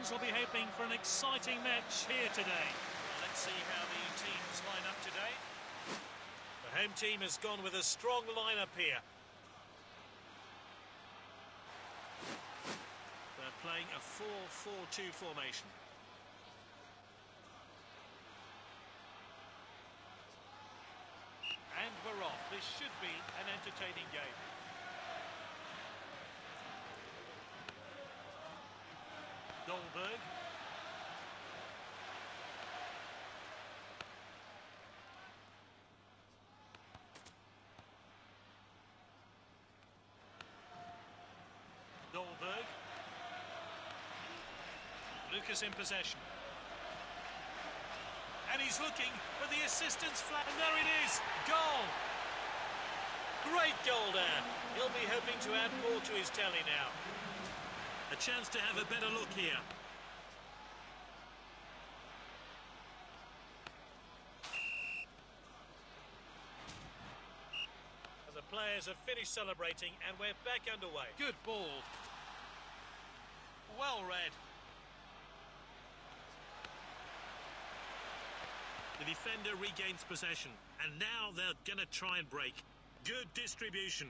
fans will be hoping for an exciting match here today. Let's see how the teams line up today. The home team has gone with a strong lineup here. They're playing a 4-4-2 formation. And we're off. This should be an entertaining game. Goldberg. Goldberg. Lucas in possession. And he's looking for the assistance flag. And there it is. Goal. Great goal there. He'll be hoping to add more to his tally now. A chance to have a better look here. The players have finished celebrating and we're back underway. Good ball. Well read. The defender regains possession and now they're going to try and break. Good distribution.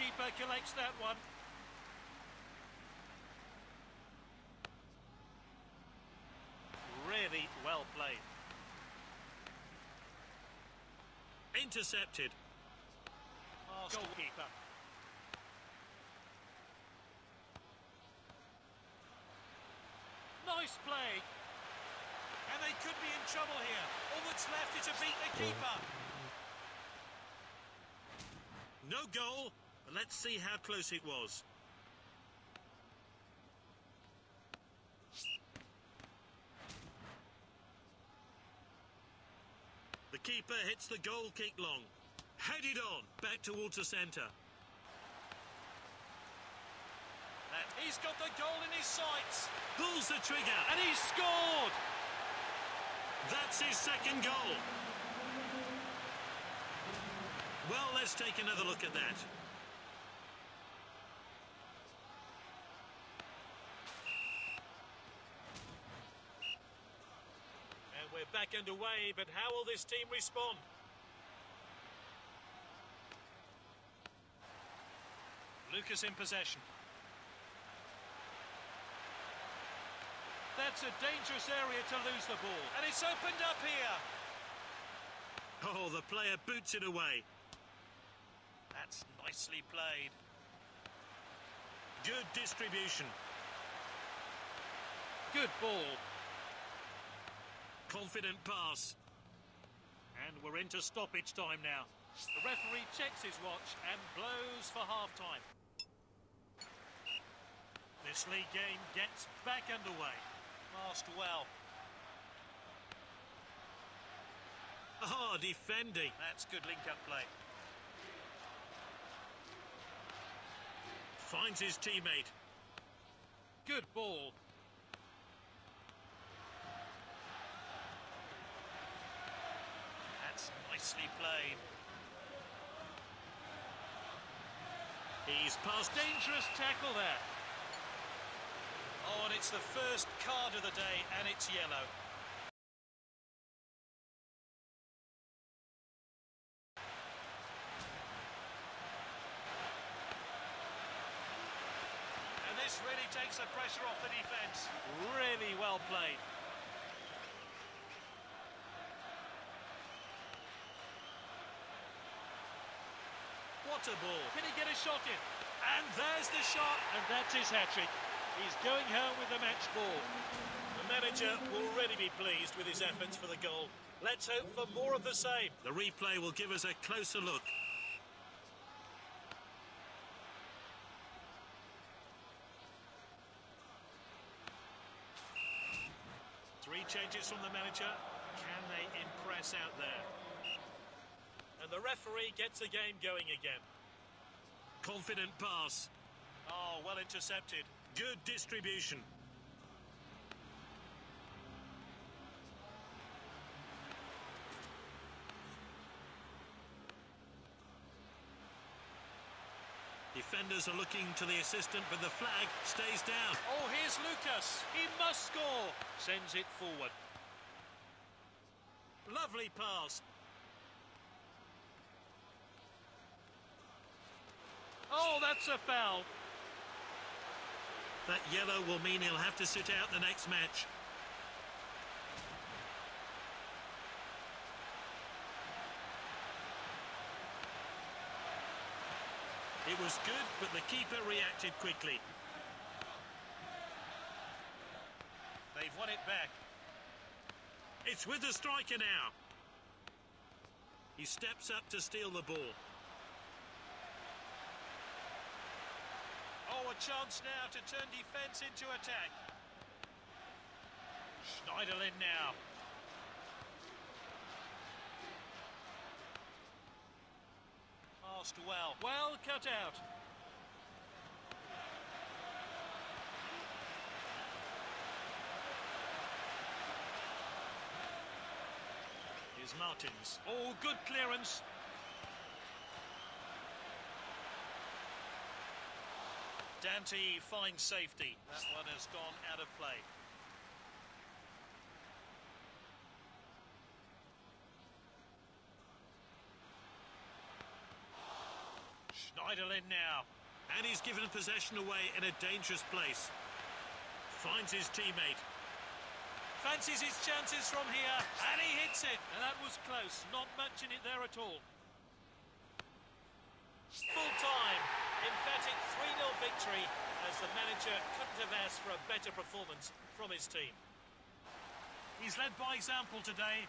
The keeper collects that one. Really well played. Intercepted. Goalkeeper. Nice play. And they could be in trouble here. All that's left is to beat the keeper. No goal, let's see how close it was. The keeper hits the goal kick long. Headed on, back towards the centre. And he's got the goal in his sights. Pulls the trigger. And he's scored. That's his second goal. Well, let's take another look at that. Back back underway, but how will this team respond? Lucas in possession. That's a dangerous area to lose the ball. And it's opened up here. Oh, the player boots it away. That's nicely played. Good distribution. Good ball. Confident pass. And we're into stoppage time now. The referee checks his watch and blows for half-time. This league game gets back underway. Passed well. Oh, defending. That's good link-up play. Finds his teammate. Good ball. That's nicely played. He's passed. Dangerous tackle there. Oh, and it's the first card of the day, and it's yellow. And this really takes the pressure off the defence. Really well played. What a ball. Can he get a shot in? And there's the shot. And that's his hat-trick. He's going home with the match ball. The manager will really be pleased with his efforts for the goal. Let's hope for more of the same. The replay will give us a closer look. Three changes from the manager. Can they impress out there? And the referee gets the game going again. Confident pass. Oh, well intercepted. Good distribution. Defender defenders are looking to the assistant, but the flag stays down. Oh, here's Lucas. He must score. Sends it forward. Lovely pass. Oh, that's a foul. That yellow will mean he'll have to sit out the next match. It was good, but the keeper reacted quickly. They've won it back. It's with the striker now. He steps up to steal the ball. Oh, a chance now to turn defence into attack. Schneiderlin now. Passed well. Well cut out. Here's Martins. Oh, good clearance. Dante finds safety. That one has gone out of play. Schneiderlin now. And he's given possession away in a dangerous place. Finds his teammate. Fancies his chances from here, and he hits it. And that was close. Not much in it there at all. Full time. Emphatic 3-0 victory as the manager couldn't have asked for a better performance from his team. He's led by example today